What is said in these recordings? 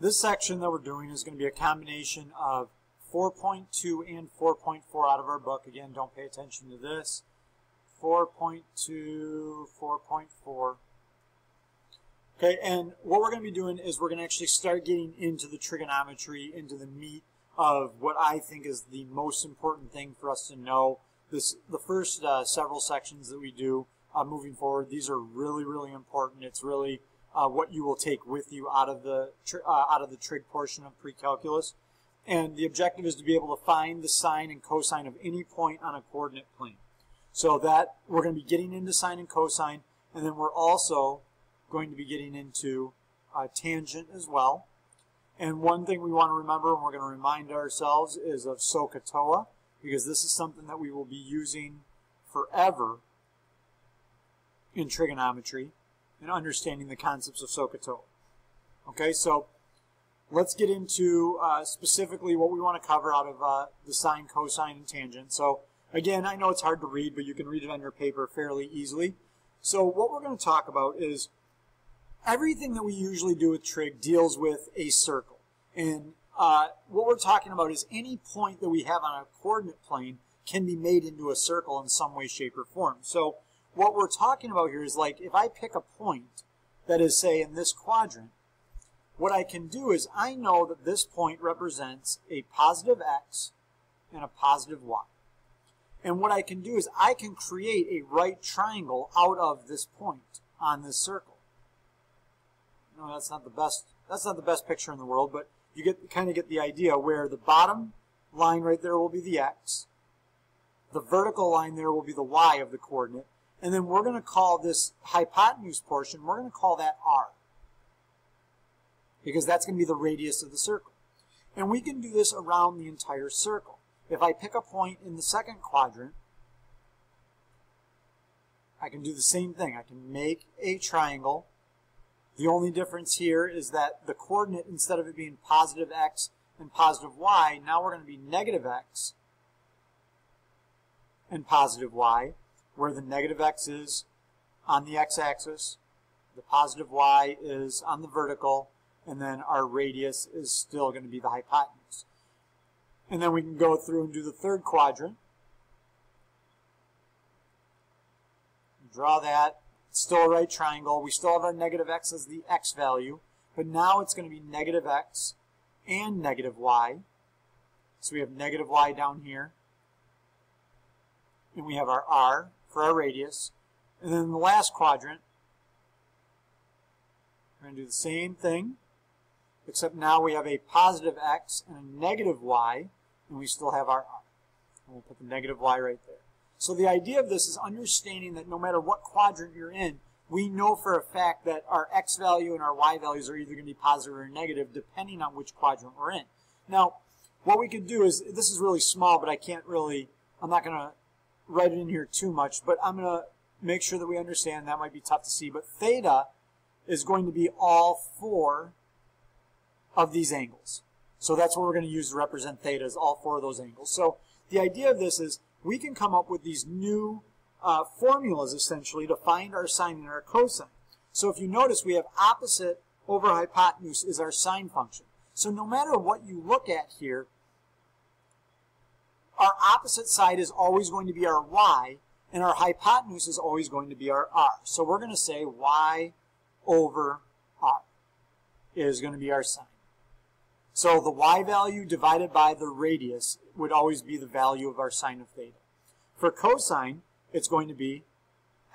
This section that we're doing is going to be a combination of 4.2 and 4.4 out of our book. Again, don't pay attention to this. 4.2, 4.4. Okay, and what we're going to be doing is we're going to actually start getting into the trigonometry, into the meat of what I think is the most important thing for us to know. This, the first uh, several sections that we do uh, moving forward, these are really, really important. It's really uh, what you will take with you out of the uh, out of the trig portion of pre-calculus. And the objective is to be able to find the sine and cosine of any point on a coordinate plane. So that we're going to be getting into sine and cosine, and then we're also going to be getting into uh, tangent as well. And one thing we want to remember, and we're going to remind ourselves, is of SOHCAHTOA, because this is something that we will be using forever in trigonometry and understanding the concepts of SOHCAHTOA. Okay, so let's get into uh, specifically what we want to cover out of uh, the sine, cosine, and tangent. So again, I know it's hard to read, but you can read it on your paper fairly easily. So what we're going to talk about is everything that we usually do with trig deals with a circle. And uh, what we're talking about is any point that we have on a coordinate plane can be made into a circle in some way, shape, or form. So what we're talking about here is like if I pick a point that is, say, in this quadrant, what I can do is I know that this point represents a positive x and a positive y. And what I can do is I can create a right triangle out of this point on this circle. No, that's not the best. That's not the best picture in the world, but you get kind of get the idea where the bottom line right there will be the x, the vertical line there will be the y of the coordinate, and then we're going to call this hypotenuse portion, we're going to call that r. Because that's going to be the radius of the circle. And we can do this around the entire circle. If I pick a point in the second quadrant, I can do the same thing. I can make a triangle. The only difference here is that the coordinate, instead of it being positive x and positive y, now we're going to be negative x and positive y where the negative x is on the x-axis, the positive y is on the vertical, and then our radius is still going to be the hypotenuse. And then we can go through and do the third quadrant. Draw that. Still a right triangle. We still have our negative x as the x value, but now it's going to be negative x and negative y. So we have negative y down here. And we have our r for our radius. And then the last quadrant, we're going to do the same thing, except now we have a positive x and a negative y, and we still have our r. And we'll put the negative y right there. So the idea of this is understanding that no matter what quadrant you're in, we know for a fact that our x value and our y values are either going to be positive or negative depending on which quadrant we're in. Now, what we could do is, this is really small, but I can't really, I'm not going to write it in here too much, but I'm going to make sure that we understand that might be tough to see. But theta is going to be all four of these angles. So that's what we're going to use to represent theta is all four of those angles. So the idea of this is we can come up with these new uh, formulas essentially to find our sine and our cosine. So if you notice, we have opposite over hypotenuse is our sine function. So no matter what you look at here, our opposite side is always going to be our y, and our hypotenuse is always going to be our r. So we're going to say y over r is going to be our sine. So the y value divided by the radius would always be the value of our sine of theta. For cosine, it's going to be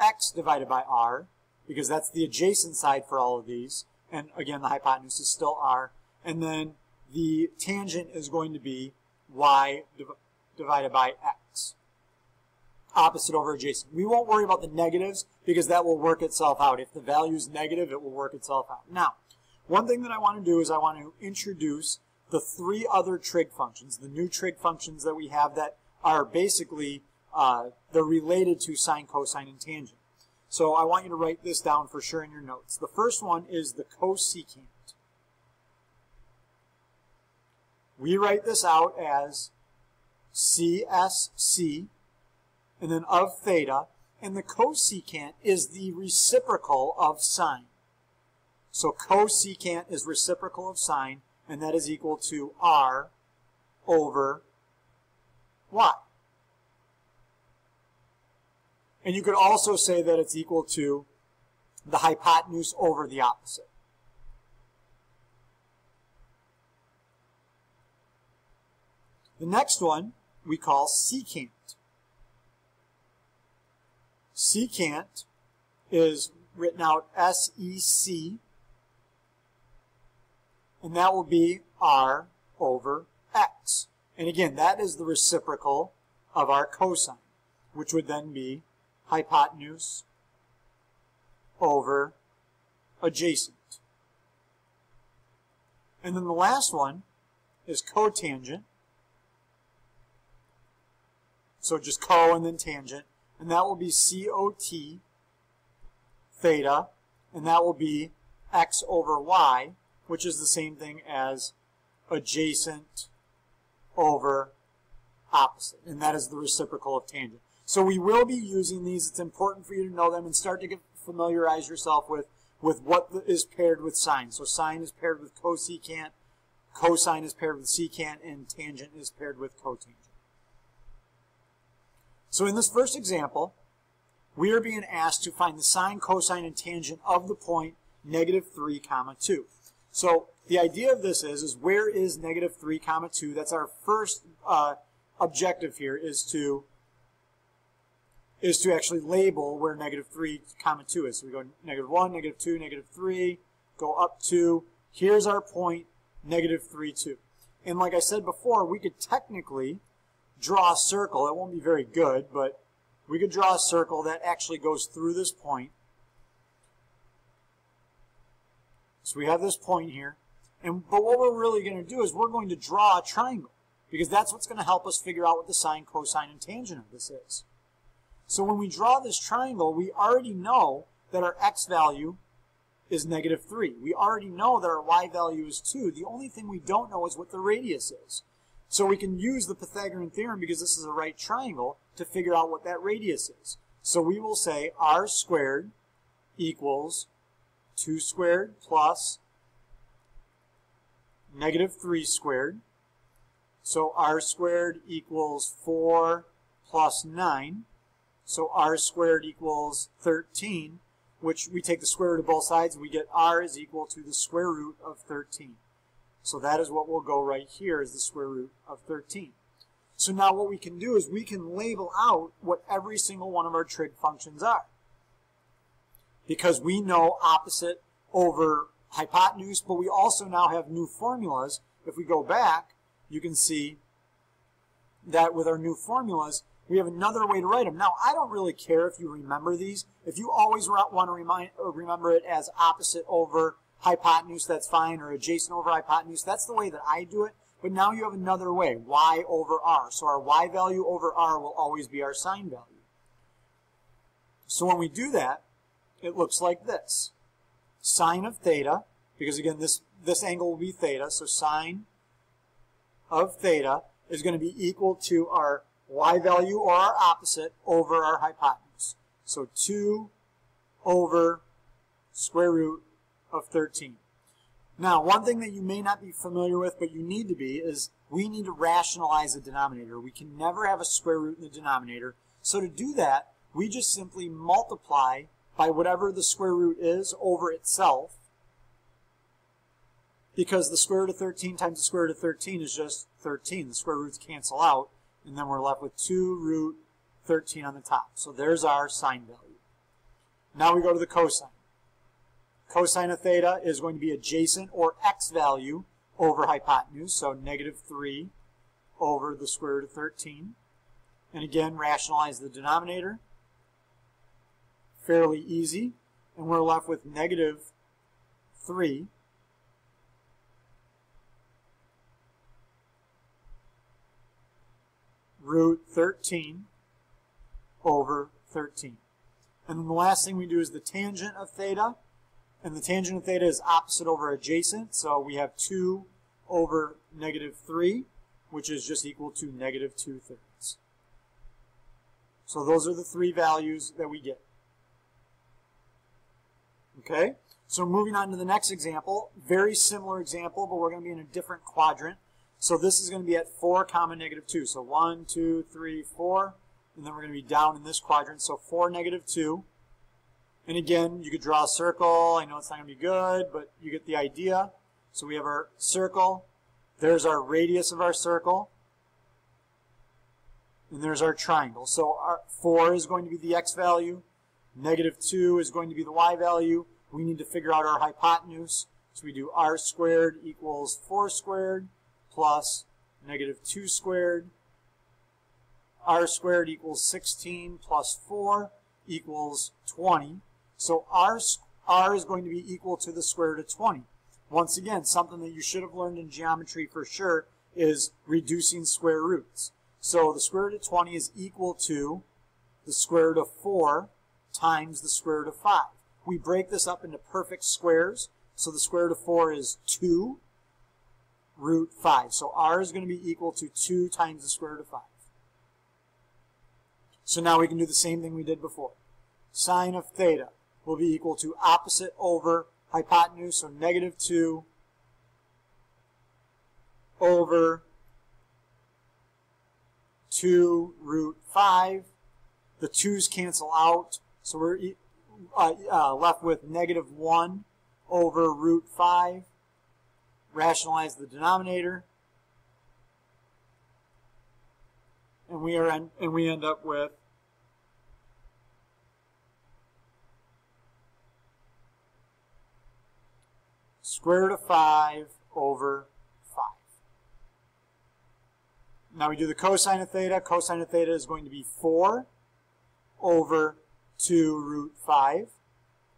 x divided by r, because that's the adjacent side for all of these. And again, the hypotenuse is still r. And then the tangent is going to be y divided by x. Opposite over adjacent. We won't worry about the negatives because that will work itself out. If the value is negative, it will work itself out. Now, one thing that I want to do is I want to introduce the three other trig functions, the new trig functions that we have that are basically, uh, they're related to sine, cosine, and tangent. So I want you to write this down for sure in your notes. The first one is the cosecant. We write this out as CSC, and then of theta, and the cosecant is the reciprocal of sine. So cosecant is reciprocal of sine, and that is equal to r over y. And you could also say that it's equal to the hypotenuse over the opposite. The next one we call secant. Secant is written out S-E-C, and that will be R over X. And again, that is the reciprocal of our cosine, which would then be hypotenuse over adjacent. And then the last one is cotangent. So just co and then tangent. And that will be COT theta. And that will be x over y, which is the same thing as adjacent over opposite. And that is the reciprocal of tangent. So we will be using these. It's important for you to know them and start to get familiarize yourself with, with what is paired with sine. So sine is paired with cosecant, cosine is paired with secant, and tangent is paired with cotangent. So in this first example, we are being asked to find the sine, cosine, and tangent of the point negative 3 comma 2. So the idea of this is, is where is negative 3 comma 2? That's our first uh, objective here is to is to actually label where negative 3 comma 2 is. So we go negative 1, negative 2, negative 3, go up 2. Here's our point, negative 3, 2. And like I said before, we could technically draw a circle. It won't be very good, but we could draw a circle that actually goes through this point. So we have this point here. And But what we're really going to do is we're going to draw a triangle because that's what's going to help us figure out what the sine, cosine, and tangent of this is. So when we draw this triangle, we already know that our x value is negative 3. We already know that our y value is 2. The only thing we don't know is what the radius is. So we can use the Pythagorean theorem, because this is a right triangle, to figure out what that radius is. So we will say r squared equals 2 squared plus negative 3 squared. So r squared equals 4 plus 9. So r squared equals 13, which we take the square root of both sides, and we get r is equal to the square root of 13. So that is what will go right here is the square root of 13. So now what we can do is we can label out what every single one of our trig functions are. Because we know opposite over hypotenuse, but we also now have new formulas. If we go back, you can see that with our new formulas, we have another way to write them. Now, I don't really care if you remember these. If you always want to remind, remember it as opposite over hypotenuse, that's fine, or adjacent over hypotenuse. That's the way that I do it. But now you have another way, y over r. So our y value over r will always be our sine value. So when we do that, it looks like this. Sine of theta, because again, this, this angle will be theta, so sine of theta is going to be equal to our y value or our opposite over our hypotenuse. So 2 over square root of 13. Now, one thing that you may not be familiar with, but you need to be, is we need to rationalize the denominator. We can never have a square root in the denominator. So to do that, we just simply multiply by whatever the square root is over itself, because the square root of 13 times the square root of 13 is just 13. The square roots cancel out, and then we're left with 2 root 13 on the top. So there's our sine value. Now we go to the cosine. Cosine of theta is going to be adjacent or x value over hypotenuse, so negative 3 over the square root of 13. And again, rationalize the denominator. Fairly easy. And we're left with negative 3 root 13 over 13. And then the last thing we do is the tangent of theta. And the tangent of theta is opposite over adjacent. So we have 2 over negative 3, which is just equal to negative 2 thirds. So those are the three values that we get. Okay? So moving on to the next example, very similar example, but we're going to be in a different quadrant. So this is going to be at 4 comma negative 2. So 1, 2, 3, 4. And then we're going to be down in this quadrant. So 4, negative 2. And again, you could draw a circle. I know it's not going to be good, but you get the idea. So we have our circle. There's our radius of our circle. And there's our triangle. So our 4 is going to be the x value. Negative 2 is going to be the y value. We need to figure out our hypotenuse. So we do r squared equals 4 squared plus negative 2 squared. r squared equals 16 plus 4 equals 20. So r, r is going to be equal to the square root of 20. Once again, something that you should have learned in geometry for sure is reducing square roots. So the square root of 20 is equal to the square root of 4 times the square root of 5. We break this up into perfect squares. So the square root of 4 is 2 root 5. So r is going to be equal to 2 times the square root of 5. So now we can do the same thing we did before. Sine of theta will be equal to opposite over hypotenuse, so negative 2 over 2 root 5. The 2's cancel out, so we're uh, uh, left with negative 1 over root 5. Rationalize the denominator. And we are and we end up with square root of 5 over 5. Now we do the cosine of theta. Cosine of theta is going to be 4 over 2 root 5,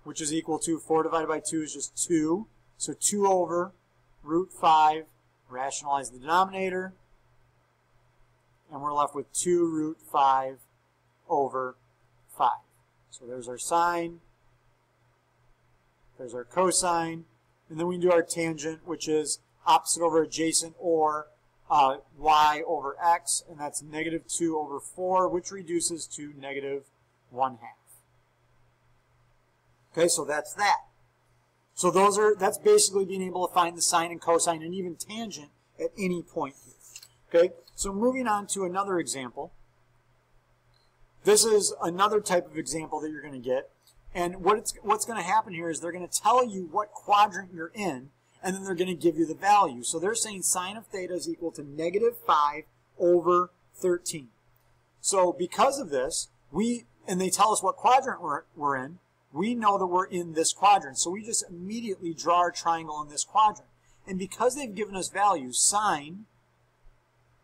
which is equal to 4 divided by 2 is just 2. So 2 over root 5, rationalize the denominator, and we're left with 2 root 5 over 5. So there's our sine, there's our cosine, and then we can do our tangent, which is opposite over adjacent or uh, y over x, and that's negative 2 over 4, which reduces to negative 1 half. Okay, so that's that. So those are that's basically being able to find the sine and cosine and even tangent at any point here. Okay, so moving on to another example. This is another type of example that you're going to get. And what what's going to happen here is they're going to tell you what quadrant you're in, and then they're going to give you the value. So they're saying sine of theta is equal to negative 5 over 13. So because of this, we, and they tell us what quadrant we're, we're in, we know that we're in this quadrant. So we just immediately draw our triangle in this quadrant. And because they've given us values, sine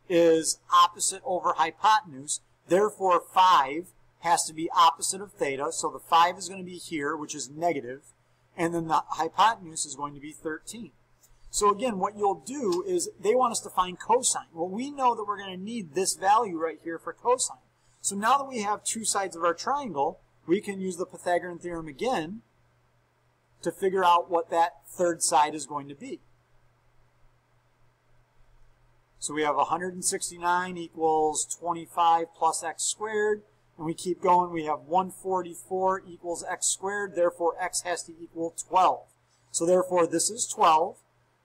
is opposite over hypotenuse. Therefore, 5 has to be opposite of theta. So the 5 is going to be here, which is. And then the hypotenuse is going to be 13. So again, what you'll do is they want us to find cosine. Well, we know that we're going to need this value right here for cosine. So now that we have two sides of our triangle, we can use the Pythagorean theorem again to figure out what that third side is going to be. So we have 169 equals 25 plus x squared, and we keep going. We have 144 equals x squared, therefore x has to equal 12. So therefore this is 12.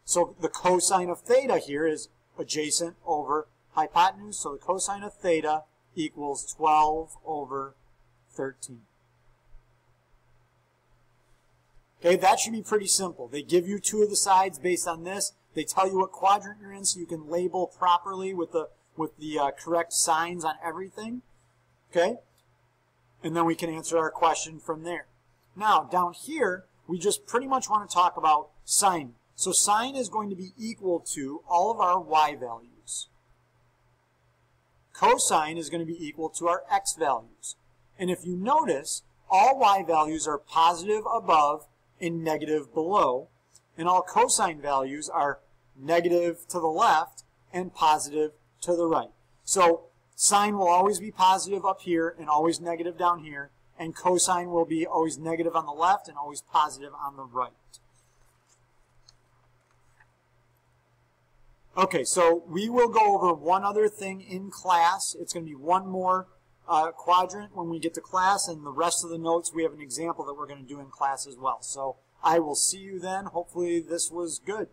So the cosine of theta here is adjacent over hypotenuse, so the cosine of theta equals 12 over 13. Okay, that should be pretty simple. They give you two of the sides based on this. They tell you what quadrant you're in so you can label properly with the, with the uh, correct signs on everything. Okay? And then we can answer our question from there. Now, down here, we just pretty much want to talk about sine. So sine is going to be equal to all of our y values. Cosine is going to be equal to our x values. And if you notice, all y values are positive above and negative below. And all cosine values are negative to the left and positive to the right. So sine will always be positive up here and always negative down here. And cosine will be always negative on the left and always positive on the right. Okay, so we will go over one other thing in class. It's going to be one more uh, quadrant when we get to class, and the rest of the notes we have an example that we're going to do in class as well. So I will see you then. Hopefully, this was good.